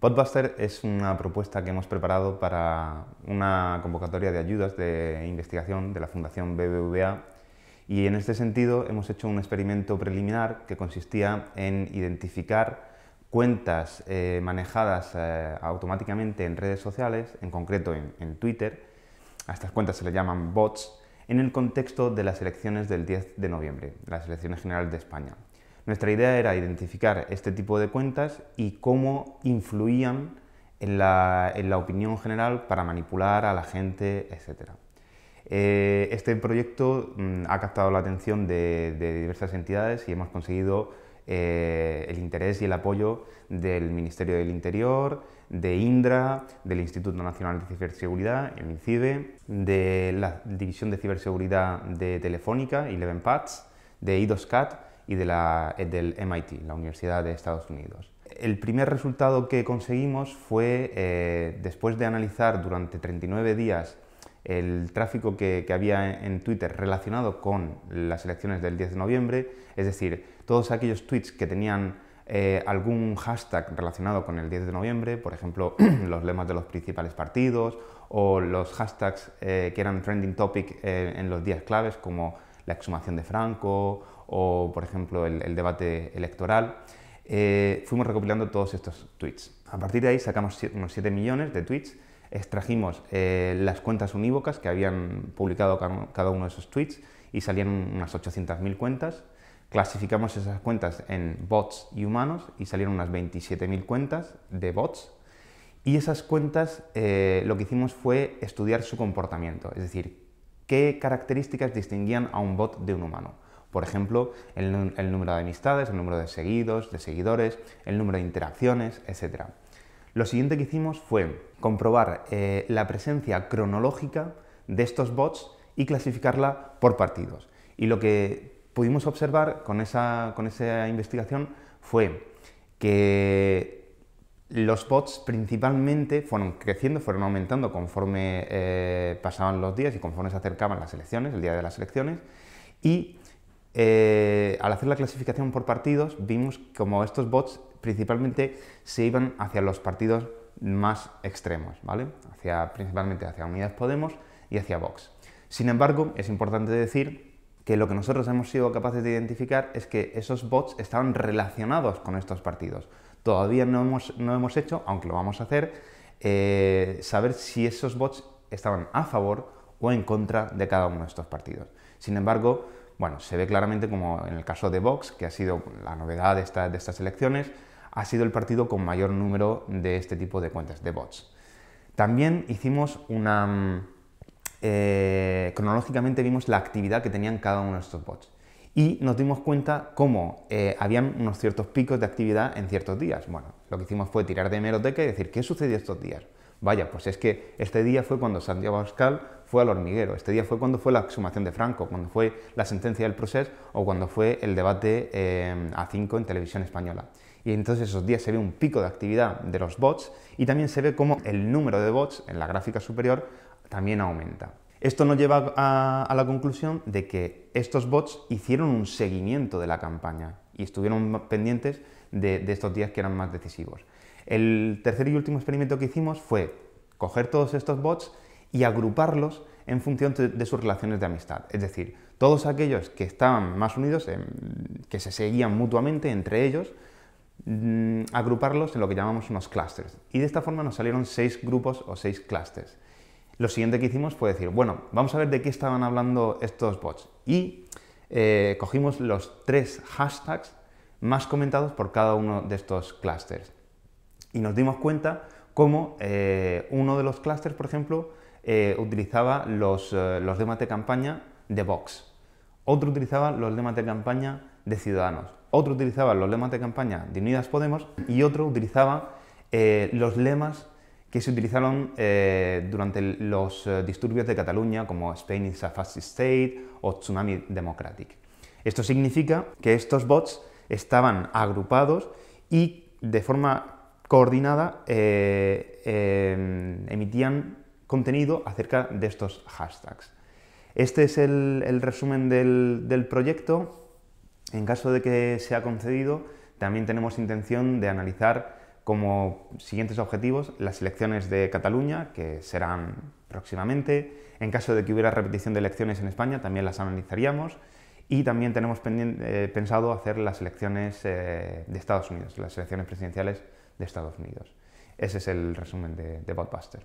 Podbuster es una propuesta que hemos preparado para una convocatoria de ayudas de investigación de la Fundación BBVA y en este sentido hemos hecho un experimento preliminar que consistía en identificar cuentas eh, manejadas eh, automáticamente en redes sociales, en concreto en, en Twitter, a estas cuentas se le llaman bots, en el contexto de las elecciones del 10 de noviembre, las elecciones generales de España. Nuestra idea era identificar este tipo de cuentas y cómo influían en la, opinión general para manipular a la gente, etc. Eh, este proyecto mm, ha captado la atención de, diversas entidades y hemos conseguido eh, el interés y el apoyo del Ministerio del Interior, de Indra, del Instituto Nacional de Ciberseguridad, el INCIBE, de la División de Ciberseguridad de Telefónica, Eleven Paths, de IDOSCAT y de la, eh, del MIT, la Universidad de Estados Unidos. El primer resultado que conseguimos fue, eh, después de analizar durante 39 días el tráfico que, había en Twitter relacionado con las elecciones del 10 de noviembre, es decir, todos aquellos tweets que tenían eh, algún hashtag relacionado con el 10 de noviembre, por ejemplo, los lemas de los principales partidos o los hashtags que eran trending topic en los días claves como la exhumación de Franco o, por ejemplo, el, debate electoral, eh, fuimos recopilando todos estos tweets. A partir de ahí sacamos unos 7 millones de tweets, extrajimos eh, las cuentas unívocas que habían publicado cada uno de esos tweets y salían unas 800.000 cuentas. Clasificamos esas cuentas en bots y humanos y salieron unas 27.000 cuentas de bots. Y esas cuentas eh, lo que hicimos fue estudiar su comportamiento, es decir, qué características distinguían a un bot de un humano. Por ejemplo, el, número de amistades, el número de seguidos, de seguidores, el número de interacciones, etc. Lo siguiente que hicimos fue comprobar eh, la presencia cronológica de estos bots y clasificarla por partidos. Y lo que pudimos observar con esa, investigación fue que los bots principalmente fueron creciendo, fueron aumentando conforme eh, pasaban los días y conforme se acercaban las elecciones, el día de las elecciones, y eh, al hacer la clasificación por partidos, vimos como estos bots principalmente se iban hacia los partidos más extremos, ¿vale? Hacia, principalmente hacia Unidas Podemos y hacia Vox. Sin embargo, es importante decir que lo que nosotros hemos sido capaces de identificar es que esos bots estaban relacionados con estos partidos. Todavía no hemos, no hemos hecho, aunque lo vamos a hacer, eh, saber si esos bots estaban a favor o en contra de cada uno de estos partidos. Sin embargo, bueno, se ve claramente como en el caso de Vox, que ha sido la novedad de, estas elecciones, ha sido el partido con mayor número de este tipo de cuentas, de bots. También hicimos una... Mm, eh, cronológicamente vimos la actividad que tenían cada uno de estos bots y nos dimos cuenta cómo eh, habían unos ciertos picos de actividad en ciertos días. Bueno, lo que hicimos fue tirar de hemeroteca y decir, ¿qué sucedió estos días? Vaya, pues es que este día fue cuando Santiago Abascal fue al hormiguero, este día fue cuando fue la exhumación de Franco, cuando fue la sentencia del proceso o cuando fue el debate eh, a 5 en televisión española. Y entonces esos días se ve un pico de actividad de los bots y también se ve cómo el número de bots en la gráfica superior también aumenta. Esto nos lleva a, la conclusión de que estos bots hicieron un seguimiento de la campaña y estuvieron pendientes de estos días que eran más decisivos. El tercer y último experimento que hicimos fue coger todos estos bots y agruparlos en función de, sus relaciones de amistad. Es decir, todos aquellos que estaban más unidos, que se seguían mutuamente entre ellos, mm, agruparlos en lo que llamamos unos clusters. Y de esta forma nos salieron seis grupos o seis clusters. Lo siguiente que hicimos fue decir, bueno, vamos a ver de qué estaban hablando estos bots. Y eh, cogimos los tres hashtags más comentados por cada uno de estos clusters y nos dimos cuenta cómo eh, uno de los clústeres, por ejemplo, eh, utilizaba los, eh, los de campaña de Vox, otro utilizaba los lemas de campaña de Ciudadanos, otro utilizaba los lemas de campaña de Unidas Podemos y otro utilizaba los lemas que se utilizaron durante los disturbios de Cataluña como Spain is a fascist state o Tsunami Democratic. Esto significa que estos bots estaban agrupados y de forma coordinada eh, em, emitían contenido acerca de estos hashtags. Este es el, resumen del, proyecto. En caso de que sea concedido, también tenemos intención de analizar como siguientes objetivos las elecciones de Cataluña, que serán próximamente. En caso de que hubiera repetición de elecciones en España, también las analizaríamos. Y también tenemos eh, pensado hacer las elecciones eh, de Estados Unidos, las elecciones presidenciales de Estados Unidos. Ese es el resumen de, de.